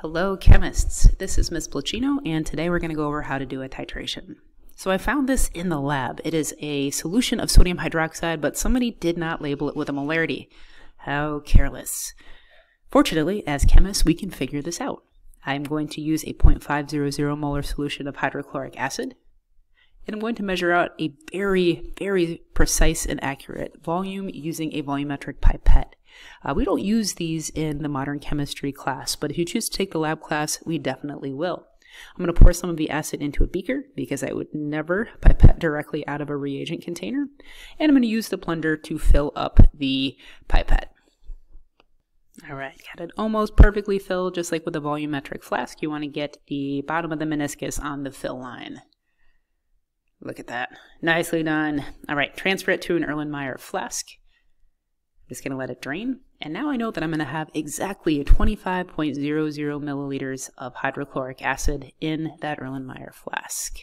Hello chemists, this is Ms. Pluchino and today we're going to go over how to do a titration. So I found this in the lab. It is a solution of sodium hydroxide, but somebody did not label it with a molarity. How careless. Fortunately, as chemists, we can figure this out. I'm going to use a 0.500 molar solution of hydrochloric acid, and I'm going to measure out a very, very precise and accurate volume using a volumetric pipette. Uh, we don't use these in the modern chemistry class, but if you choose to take the lab class, we definitely will. I'm going to pour some of the acid into a beaker because I would never pipette directly out of a reagent container. And I'm going to use the plunger to fill up the pipette. All right, got it almost perfectly filled, just like with a volumetric flask. You want to get the bottom of the meniscus on the fill line. Look at that. Nicely done. All right, transfer it to an Erlenmeyer flask. Just going to let it drain. And now I know that I'm going to have exactly 25.00 milliliters of hydrochloric acid in that Erlenmeyer flask.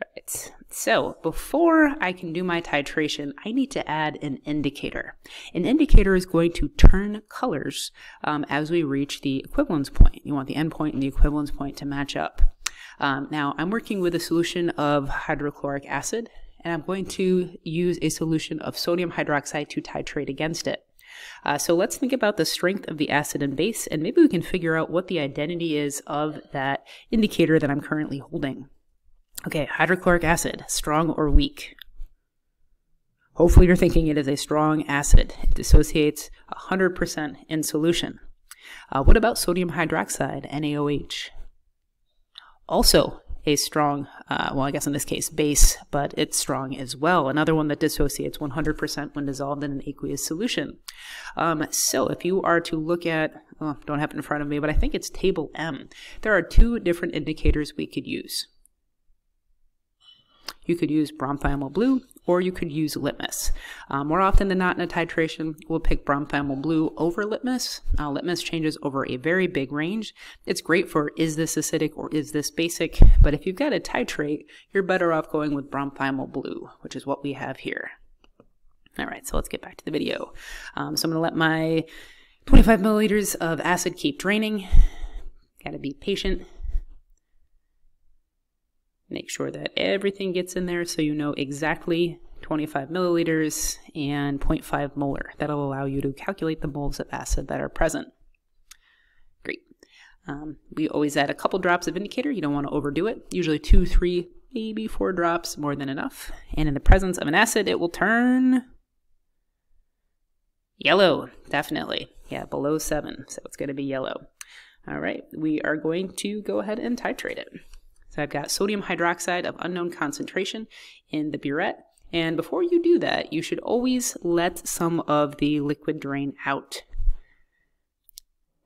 Right. So before I can do my titration, I need to add an indicator. An indicator is going to turn colors um, as we reach the equivalence point. You want the endpoint and the equivalence point to match up. Um, now I'm working with a solution of hydrochloric acid and I'm going to use a solution of sodium hydroxide to titrate against it. Uh, so let's think about the strength of the acid and base and maybe we can figure out what the identity is of that indicator that I'm currently holding. Okay, hydrochloric acid, strong or weak? Hopefully you're thinking it is a strong acid. It dissociates 100% in solution. Uh, what about sodium hydroxide, NaOH? Also a strong, uh, well, I guess in this case, base, but it's strong as well. Another one that dissociates 100% when dissolved in an aqueous solution. Um, so if you are to look at, oh, don't have it in front of me, but I think it's table M, there are two different indicators we could use. You could use bromthymol blue or you could use litmus. Uh, more often than not in a titration, we'll pick bromthymol blue over litmus. Uh, litmus changes over a very big range. It's great for is this acidic or is this basic, but if you've got to titrate, you're better off going with bromthymol blue, which is what we have here. All right, so let's get back to the video. Um, so I'm going to let my 25 milliliters of acid keep draining. Got to be patient. Make sure that everything gets in there so you know exactly 25 milliliters and 0.5 molar. That'll allow you to calculate the moles of acid that are present. Great. Um, we always add a couple drops of indicator. You don't want to overdo it. Usually two, three, maybe four drops, more than enough. And in the presence of an acid, it will turn yellow, definitely. Yeah, below seven, so it's going to be yellow. All right, we are going to go ahead and titrate it. So I've got sodium hydroxide of unknown concentration in the burette. And before you do that, you should always let some of the liquid drain out.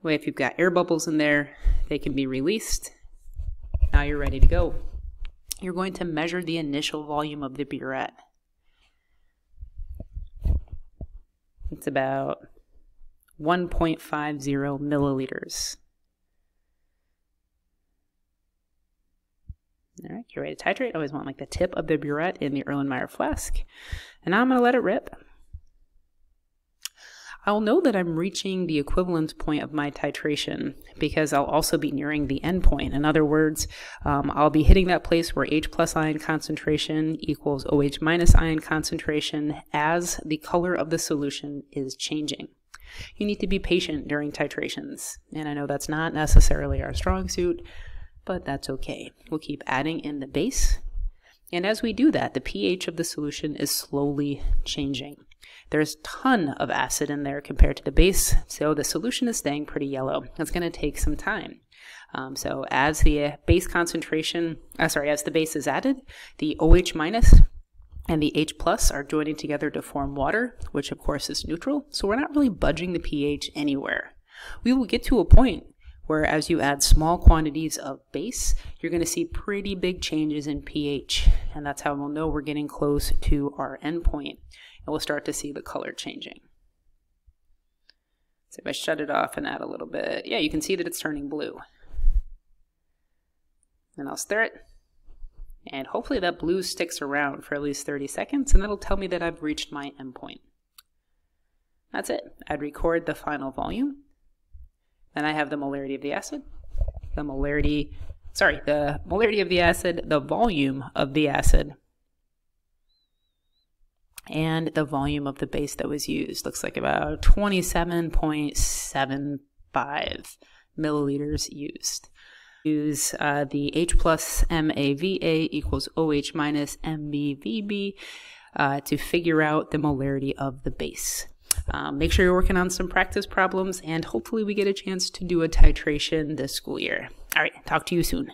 Way if you've got air bubbles in there, they can be released. Now you're ready to go. You're going to measure the initial volume of the burette. It's about 1.50 milliliters. All right, you're ready to titrate. Always want like the tip of the burette in the Erlenmeyer flask. And now I'm going to let it rip. I'll know that I'm reaching the equivalence point of my titration because I'll also be nearing the end point. In other words, um, I'll be hitting that place where H plus ion concentration equals OH minus ion concentration as the color of the solution is changing. You need to be patient during titrations, and I know that's not necessarily our strong suit, but that's okay. We'll keep adding in the base. And as we do that, the pH of the solution is slowly changing. There's a ton of acid in there compared to the base, so the solution is staying pretty yellow. It's going to take some time. Um, so as the base concentration, uh, sorry, as the base is added, the OH minus and the H plus are joining together to form water, which of course is neutral. So we're not really budging the pH anywhere. We will get to a point where as you add small quantities of base, you're going to see pretty big changes in pH. And that's how we'll know we're getting close to our endpoint. And we'll start to see the color changing. So if I shut it off and add a little bit, yeah, you can see that it's turning blue. And I'll stir it. And hopefully that blue sticks around for at least 30 seconds, and that'll tell me that I've reached my endpoint. That's it. I'd record the final volume. Then I have the molarity of the acid, the molarity, sorry, the molarity of the acid, the volume of the acid, and the volume of the base that was used. Looks like about 27.75 milliliters used. Use uh, the H plus MAVA equals OH minus MBVB uh, to figure out the molarity of the base. Um, make sure you're working on some practice problems, and hopefully, we get a chance to do a titration this school year. All right, talk to you soon.